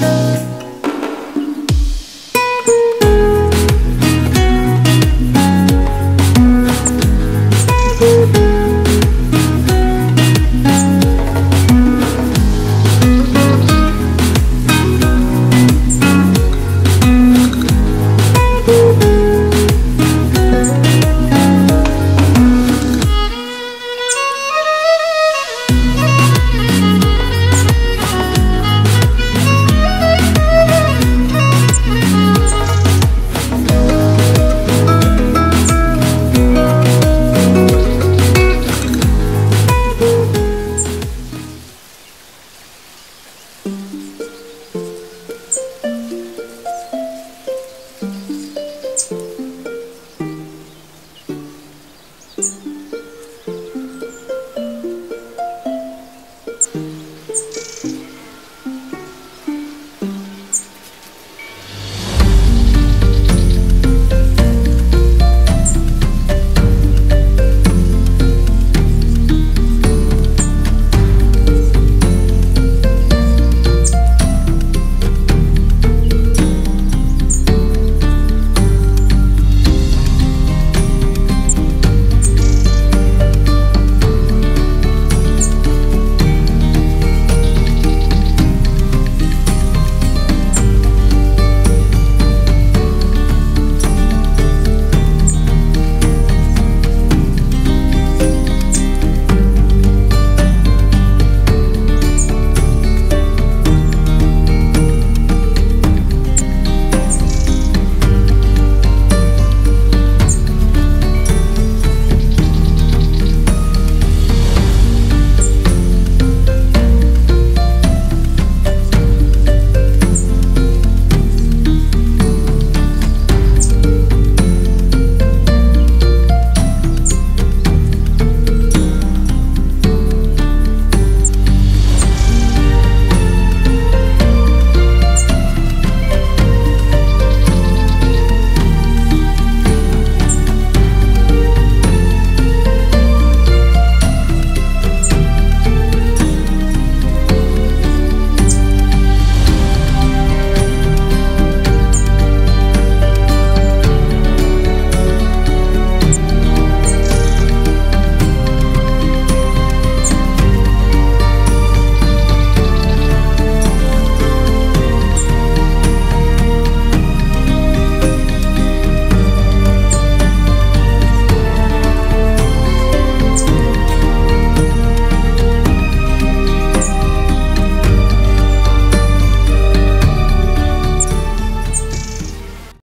love.